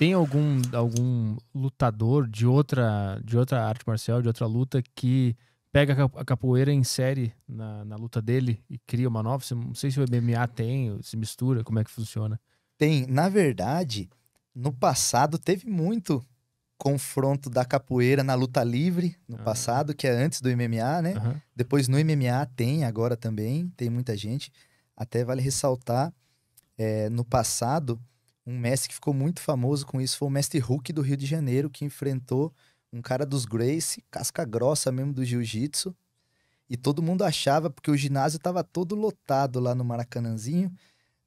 Tem algum, algum lutador de outra, de outra arte marcial, de outra luta, que pega a cap- a capoeira em série na, na luta dele e cria uma nova? Não sei se o MMA tem, se mistura, como é que funciona. Tem, na verdade, no passado teve muito confronto da capoeira na luta livre, no Ah. passado, que é antes do MMA, né? Aham. Depois no MMA tem, agora também, tem muita gente. Até vale ressaltar, é, no passado, um mestre que ficou muito famoso com isso foi o mestre Hulk do Rio de Janeiro, que enfrentou um cara dos Gracie, casca grossa mesmo do jiu-jitsu. E todo mundo achava, porque o ginásio estava todo lotado lá no Maracanãzinho,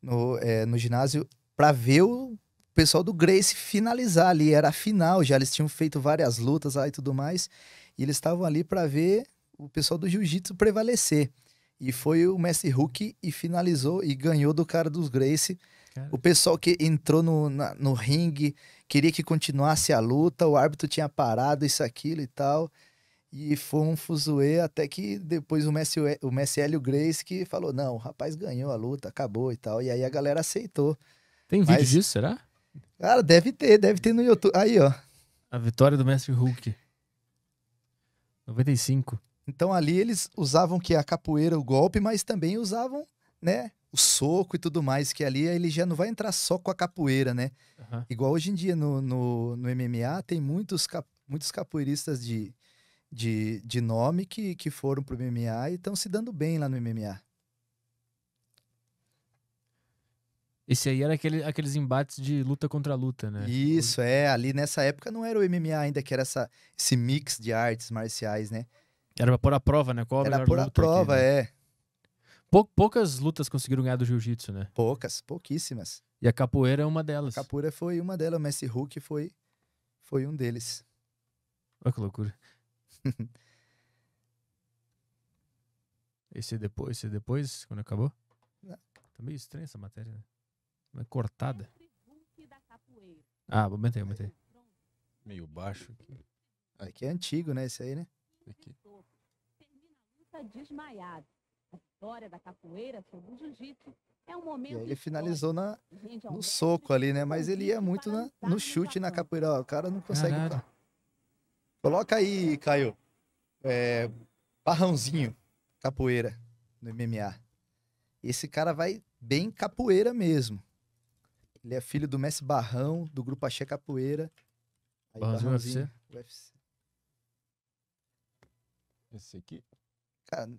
no, é, no ginásio, para ver o pessoal do Gracie finalizar ali. Era a final já, eles tinham feito várias lutas lá e tudo mais. E eles estavam ali para ver o pessoal do jiu-jitsu prevalecer. E foi o Mestre Hulk e finalizou e ganhou do cara dos Gracie. Cara. O pessoal que entrou no, na- no ringue queria que continuasse a luta, o árbitro tinha parado, isso, aquilo e tal. E foi um fuzuê até que depois o Messi, o Messi Hélio Grace que falou: não, o rapaz ganhou a luta, acabou e tal. E aí a galera aceitou. Tem vídeo Mas- disso, será? Cara, deve ter, deve ter no YouTube. Aí, ó. A vitória do Mestre Hulk. 95. Então ali eles usavam que a capoeira, o golpe, mas também usavam, né, o soco e tudo mais, que ali ele já não vai entrar só com a capoeira, né? Aham. Igual hoje em dia no, no, no MMA tem muitos, cap- muitos capoeiristas de, de, de nome que, que foram pro MMA e estão se dando bem lá no MMA. Esse aí era aquele, aqueles embates de luta contra luta, né? Isso, é, ali nessa época não era o MMA ainda, que era essa, esse mix de artes marciais, né? Era pra pôr a prova, né? Qual a Era por a luta aqui, prova, né? é. Pou- poucas lutas conseguiram ganhar do jiu-jitsu, né? Poucas, pouquíssimas. E a capoeira é uma delas. Capoeira foi uma delas, o Messi Hulk foi, foi um deles. Olha que loucura. esse é depois, esse é depois, quando acabou? Não. Tá meio estranha essa matéria, né? Mas cortada. Ah, aumentei, aumentei. Meio baixo aqui. Aqui é antigo, né, esse aí, né? aqui. Luta desmaiado. A vitória da capoeira sobre o jiu-jitsu é um momento E aí ele finalizou na, ao no soco ali, né? Mas ele ia muito na- no chute na capoeira. Ó, o cara não consegue. Caralho. Coloca aí, Caio. É, barrãozinho, capoeira, no MMA. Esse cara vai bem capoeira mesmo. Ele é filho do Messi Barrão, do grupo Axé Capoeira. Aí, Barrãozinho Barrãozinho, UFC. Esse aqui. Cara,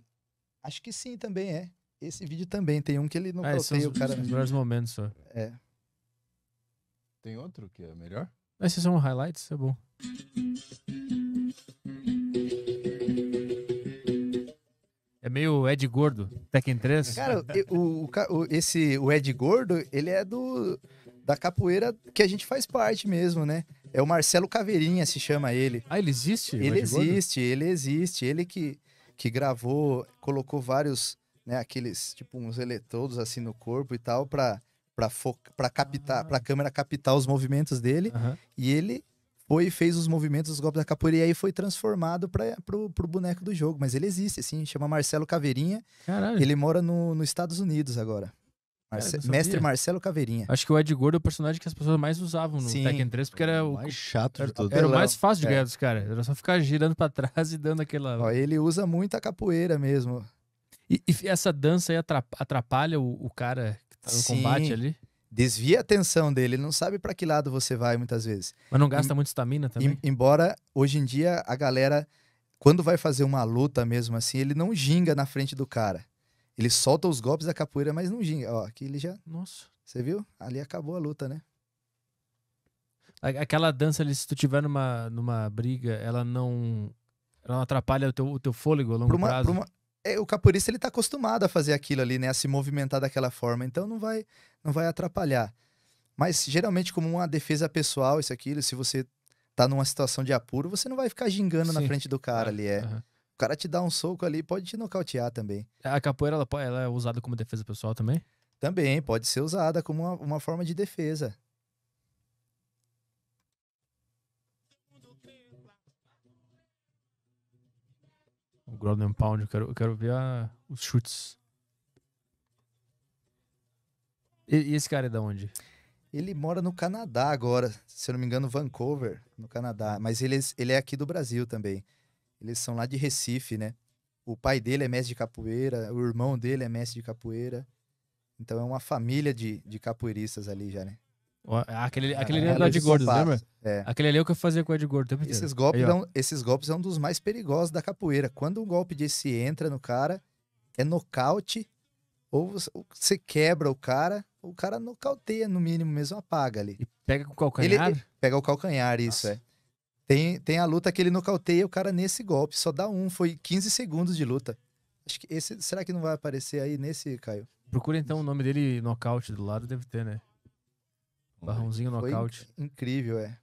acho que sim também é. Esse vídeo também tem um que ele não Ah, esses são os, o cara. os melhores momentos só. É. Tem outro que é melhor? Esses são highlights, é bom. É meio Ed Gordo, Tekken 3. Cara, o, o esse, o Ed Gordo, ele é do da capoeira que a gente faz parte mesmo, né? É o Marcelo Caveirinha, se chama ele. Ah, ele existe? Ele existe, ele existe. Ele que, que gravou, colocou vários, né, aqueles, tipo, uns eletrodos assim no corpo e tal, pra, pra, foca, pra captar, Ah. pra câmera captar os movimentos dele. Aham. E ele foi e fez os movimentos dos golpes da capoeira e aí foi transformado para pro, pro boneco do jogo. Mas ele existe, assim, chama Marcelo Caveirinha. Caralho. Ele mora no, nos Estados Unidos agora. Marce-. Mestre Marcelo Caveirinha. Acho que o Ed Gordo é o personagem que as pessoas mais usavam no Sim. Tekken 3, porque era o, mais chato de todos. era o mais fácil de É. ganhar dos caras. Era só ficar girando pra trás e dando aquela. Ó, ele usa muito a capoeira mesmo. E, e essa dança aí atrap- atrapalha o, o cara que tá no Sim. combate ali? Desvia a atenção dele, ele não sabe para que lado você vai muitas vezes. Mas não gasta muito estamina também? Em- embora hoje em dia a galera, quando vai fazer uma luta mesmo assim, ele não ginga na frente do cara. Ele solta os golpes da capoeira, mas não ginga. Ó, aqui ele já. Nossa. Você viu? Ali acabou a luta, né? Aquela dança ali, se tu tiver numa, numa briga, ela não. Ela não atrapalha o teu, o teu fôlego a longo Pra uma- prazo. pra uma- é, o capoeirista ele tá acostumado a fazer aquilo ali, né? A se movimentar daquela forma, então não vai, não vai atrapalhar. Mas geralmente como uma defesa pessoal, isso aquilo, se você tá numa situação de apuro, você não vai ficar gingando na Sim. frente do cara ali, é. O cara te dá um soco ali, pode te nocautear também. A capoeira ela, ela é usada como defesa pessoal também? Também pode ser usada como uma, uma forma de defesa. O Ground and Pound, eu quero, eu quero ver a- os chutes. E, e esse cara é da onde? Ele mora no Canadá agora, se eu não me engano, Vancouver, no Canadá. Mas ele, ele é aqui do Brasil também. Eles são lá de Recife, né? O pai dele é mestre de capoeira, o irmão dele é mestre de capoeira. Então é uma família de, de capoeiristas ali já, né? Aquele, aquele ali É, é do Ed Luiz Gordo, lembra? É. Aquele ali é o que eu fazia com o Ed Gordo. Esses golpes, Aí, esses golpes são dos mais perigosos da capoeira. Quando um golpe desse entra no cara, é nocaute, ou você- quebra o cara, ou o cara nocauteia, no mínimo mesmo, apaga ali. E pega com o calcanhar. Pega o calcanhar, isso é. Tem, tem a luta que ele nocauteia o cara nesse golpe, só dá um, foi 15 segundos de luta. Acho que esse, será que não vai aparecer aí nesse, Caio? Procura então o nome dele nocaute do lado, deve ter, né? Barrãozinho Foi nocaute. Incrível, é.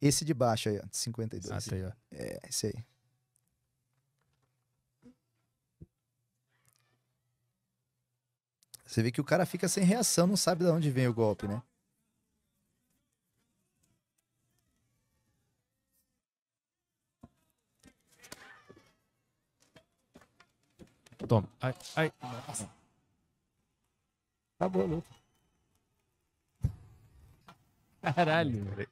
Esse de baixo aí, ó, de 52. Ah, tá aí, ó. É, esse aí. Você vê que o cara fica sem reação, não sabe de onde vem o golpe, né? Toma. Ai, ai. Nossa. Acabou a luta. Caralho.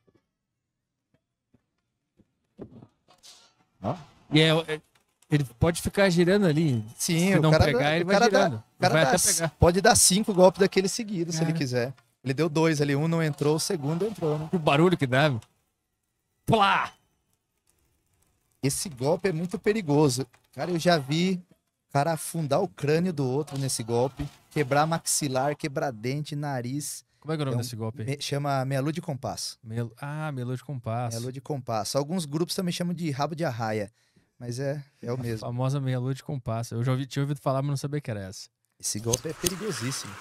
Ó. E é, é- ele pode ficar girando ali. Sim, Se o não cara, pegar, dá- ele o vai cara dá- girando. o cara vai dá- até pegar. pode dar cinco golpes daquele seguido, se ele quiser. Ele deu dois ali, um não entrou, o segundo entrou, né? O barulho que dá. Plá! Esse golpe é muito perigoso. Cara, eu já vi cara afundar o crânio do outro nesse golpe, quebrar maxilar, quebrar dente, nariz. Como é que é o nome É desse golpe? Me- chama meia lua de compasso. Melo... Ah, melô de compasso. Meia lua de compasso. Alguns grupos também chamam de rabo de arraia, mas é, é o A mesmo. famosa meia lua de compasso. Eu já ouvi, tinha ouvido falar, mas não sabia que era essa. Esse golpe é perigosíssimo.